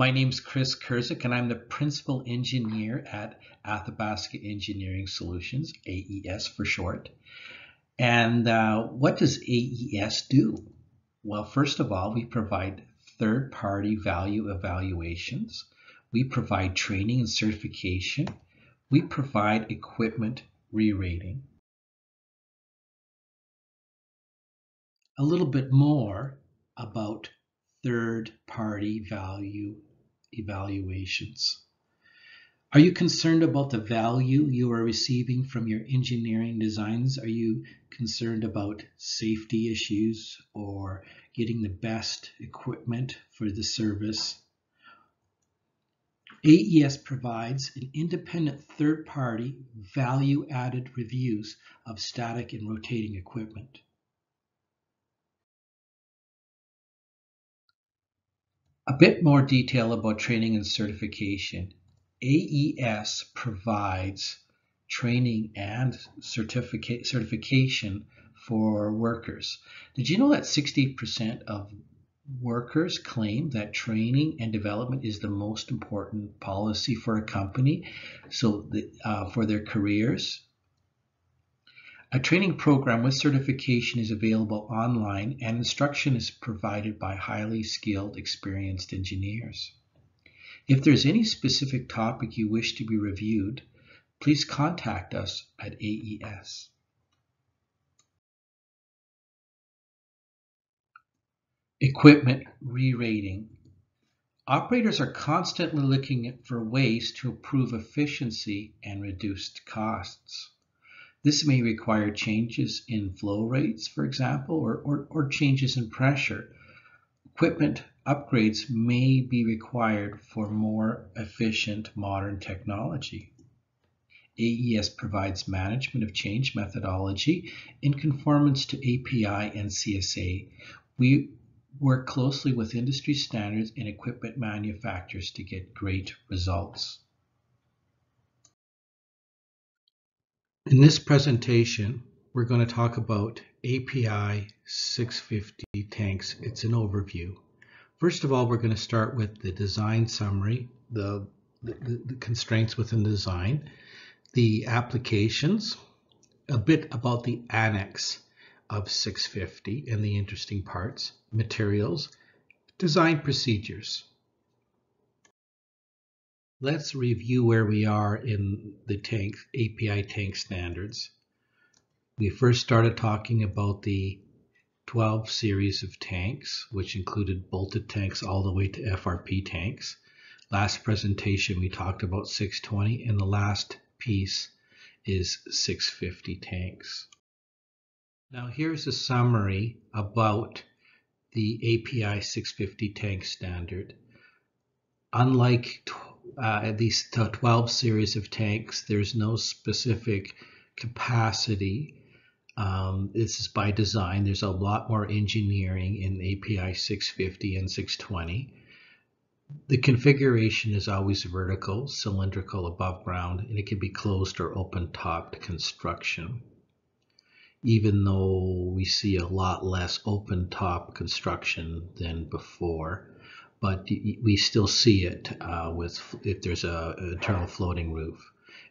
My name is Chris Kurzik and I'm the Principal Engineer at Athabasca Engineering Solutions, AES for short. And uh, what does AES do? Well, first of all, we provide third-party value evaluations. We provide training and certification. We provide equipment re-rating. A little bit more about third-party value evaluations. Are you concerned about the value you are receiving from your engineering designs? Are you concerned about safety issues or getting the best equipment for the service? AES provides an independent third-party value-added reviews of static and rotating equipment. A bit more detail about training and certification. AES provides training and certificate, certification for workers. Did you know that 60% of workers claim that training and development is the most important policy for a company so the, uh, for their careers a training program with certification is available online and instruction is provided by highly skilled, experienced engineers. If there's any specific topic you wish to be reviewed, please contact us at AES. Equipment re-rating. Operators are constantly looking for ways to improve efficiency and reduce costs. This may require changes in flow rates, for example, or, or, or changes in pressure. Equipment upgrades may be required for more efficient modern technology. AES provides management of change methodology in conformance to API and CSA. We work closely with industry standards and equipment manufacturers to get great results. In this presentation, we're going to talk about API 650 tanks. It's an overview. First of all, we're going to start with the design summary, the, the, the constraints within the design, the applications, a bit about the annex of 650 and the interesting parts, materials, design procedures. Let's review where we are in the tank API tank standards. We first started talking about the 12 series of tanks, which included bolted tanks all the way to FRP tanks. Last presentation, we talked about 620, and the last piece is 650 tanks. Now here's a summary about the API 650 tank standard. Unlike uh, at least the 12 series of tanks. There's no specific capacity. Um, this is by design. There's a lot more engineering in API 650 and 620. The configuration is always vertical, cylindrical above ground, and it can be closed or open topped construction. Even though we see a lot less open top construction than before but we still see it uh, with if there's a, internal floating roof.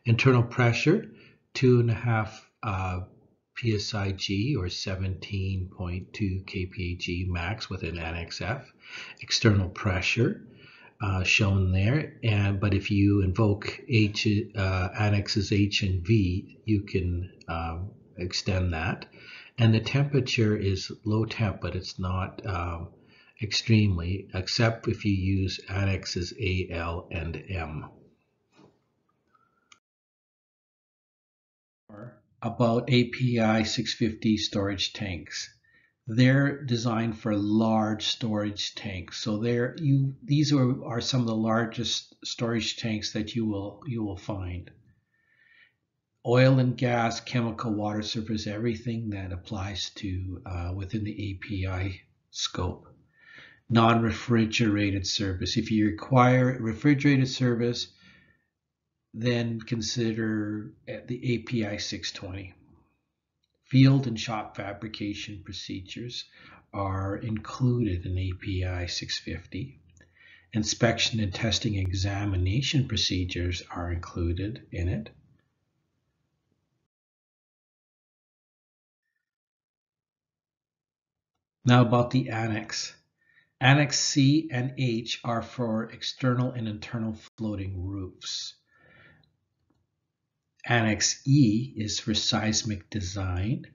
Internal pressure, two and a half uh, PSIG or 17.2 kPa max with an Annex F. External pressure uh, shown there, and but if you invoke H uh, annexes H and V, you can um, extend that. And the temperature is low temp, but it's not um, extremely, except if you use annexes A, L, and M. About API 650 storage tanks. They're designed for large storage tanks. So you these are, are some of the largest storage tanks that you will you will find. Oil and gas, chemical, water surface, everything that applies to uh, within the API scope non-refrigerated service. If you require refrigerated service, then consider the API 620. Field and shop fabrication procedures are included in API 650. Inspection and testing examination procedures are included in it. Now about the annex. Annex C and H are for external and internal floating roofs. Annex E is for seismic design.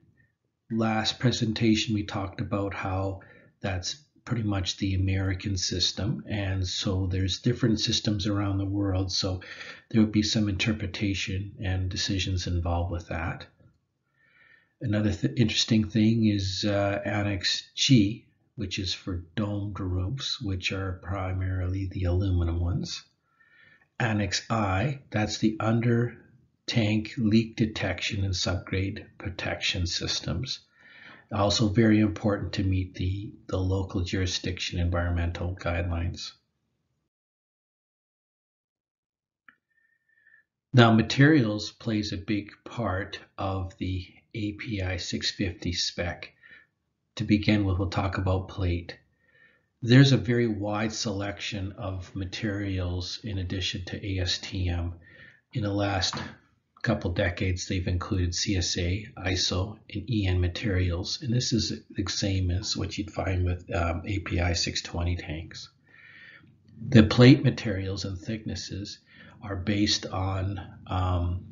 Last presentation we talked about how that's pretty much the American system. And so there's different systems around the world. So there would be some interpretation and decisions involved with that. Another th interesting thing is uh, Annex G, which is for domed roofs, which are primarily the aluminum ones. Annex I, that's the under tank leak detection and subgrade protection systems. Also very important to meet the, the local jurisdiction environmental guidelines. Now materials plays a big part of the API 650 spec. To begin with, we'll talk about plate. There's a very wide selection of materials in addition to ASTM. In the last couple decades, they've included CSA, ISO, and EN materials, and this is the same as what you'd find with um, API 620 tanks. The plate materials and thicknesses are based on um,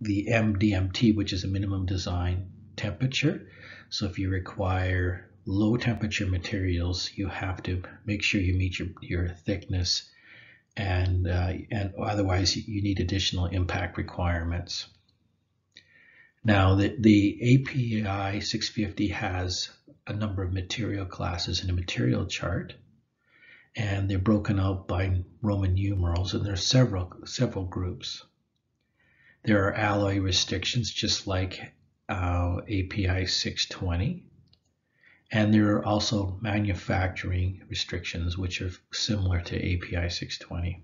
the MDMT, which is a minimum design temperature. So if you require low temperature materials, you have to make sure you meet your, your thickness and uh, and otherwise you need additional impact requirements. Now the, the API 650 has a number of material classes in a material chart and they're broken out by Roman numerals and there's several several groups. There are alloy restrictions just like uh, API 620 and there are also manufacturing restrictions, which are similar to API 620.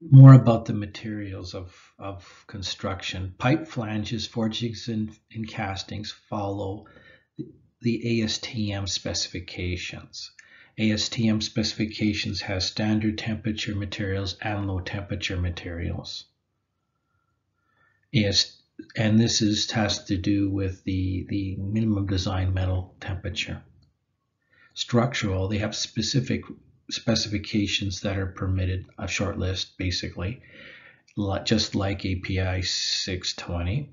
More about the materials of, of construction. Pipe flanges, forgings, and, and castings follow the, ASTM specifications. ASTM specifications has standard temperature materials and low temperature materials. AS, and this is has to do with the, the minimum design metal temperature. Structural, they have specific specifications that are permitted, a short list basically, just like API 620.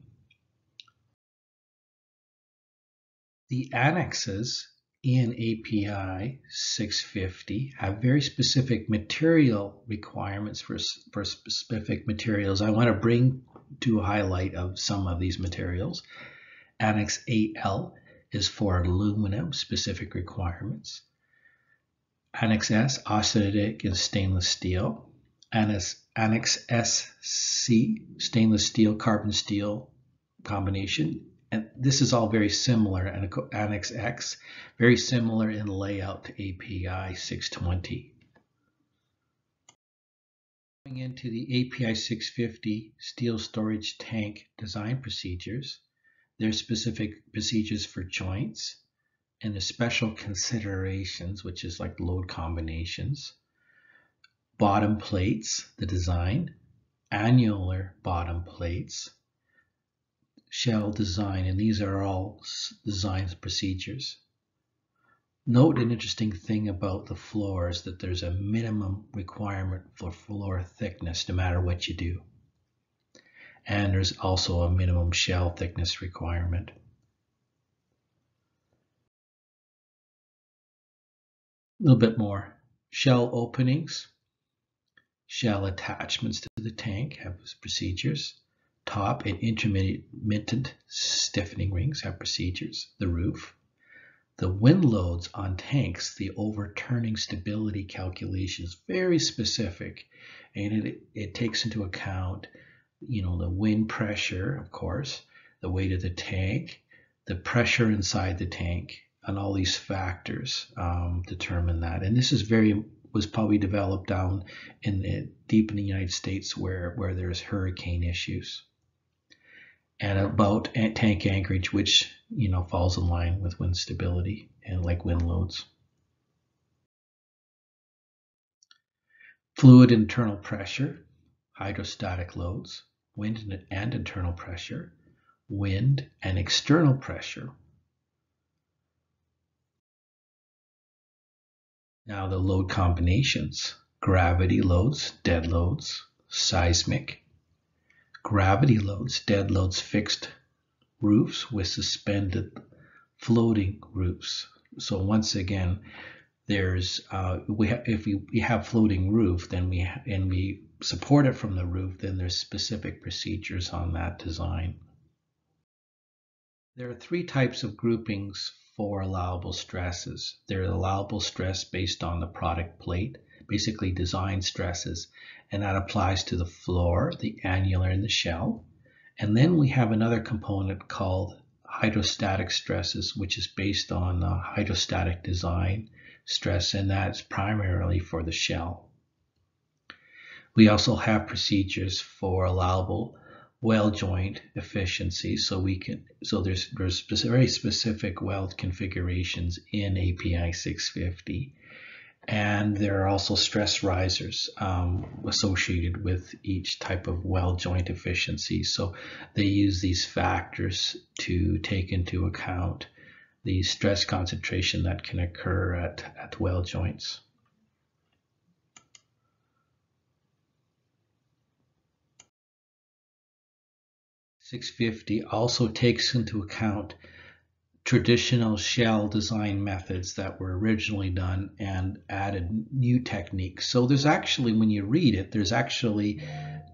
The annexes in API 650 have very specific material requirements for, for specific materials. I want to bring to highlight of some of these materials. Annex AL is for aluminum specific requirements. Annex S, austenitic and stainless steel. Annex, Annex SC, stainless steel, carbon steel combination and this is all very similar, and Annex X, very similar in layout to API 620. Going into the API 650 steel storage tank design procedures, there's specific procedures for joints and the special considerations, which is like load combinations, bottom plates, the design, annular bottom plates, shell design, and these are all design procedures. Note an interesting thing about the floor is that there's a minimum requirement for floor thickness no matter what you do. And there's also a minimum shell thickness requirement. A little bit more. Shell openings, shell attachments to the tank have procedures. Top and intermittent stiffening rings have procedures. The roof. The wind loads on tanks, the overturning stability calculation is very specific and it, it takes into account, you know, the wind pressure, of course, the weight of the tank, the pressure inside the tank, and all these factors um, determine that. And this is very was probably developed down in the, deep in the United States where where there's hurricane issues and about tank anchorage, which you know falls in line with wind stability. and like wind loads. Fluid internal pressure, hydrostatic loads, wind and internal pressure, wind and external pressure. Now the load combinations, gravity loads, dead loads, seismic, gravity loads, dead loads, fixed roofs with suspended floating roofs. So once again, there's uh, we ha- if we, we have floating roof, then we ha- and we support it from the roof, then there's specific procedures on that design. There are three types of groupings for allowable stresses. There's allowable stress based on the product plate, basically design stresses, and that applies to the floor, the annular, and the shell. And then we have another component called hydrostatic stresses, which is based on uh, hydrostatic design stress, and that's primarily for the shell. We also have procedures for allowable weld joint efficiency. So we can so there's there's very specific weld configurations in API 650. And there are also stress risers um, associated with each type of weld joint efficiency. So they use these factors to take into account the stress concentration that can occur at, at weld joints. 650 also takes into account traditional shell design methods that were originally done and added new techniques. So there's actually, when you read it, there's actually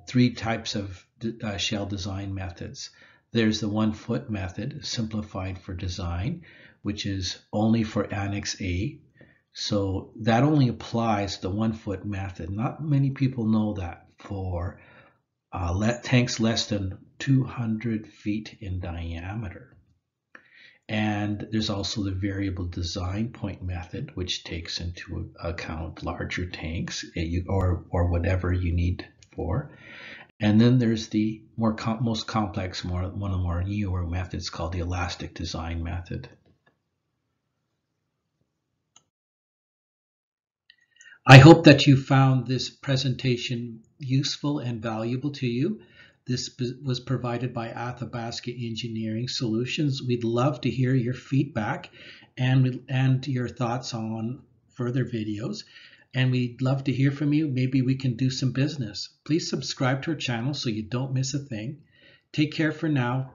three types of uh, shell design methods. There's the one foot method, simplified for design, which is only for Annex A. So that only applies the one foot method. Not many people know that for uh, tanks less than 200 feet in diameter. And there's also the variable design point method, which takes into account larger tanks eh, or, or whatever you need for. And then there's the more com most complex, more one of the more newer methods called the elastic design method. I hope that you found this presentation useful and valuable to you. This was provided by Athabasca Engineering Solutions. We'd love to hear your feedback and, and your thoughts on further videos. And we'd love to hear from you. Maybe we can do some business. Please subscribe to our channel so you don't miss a thing. Take care for now.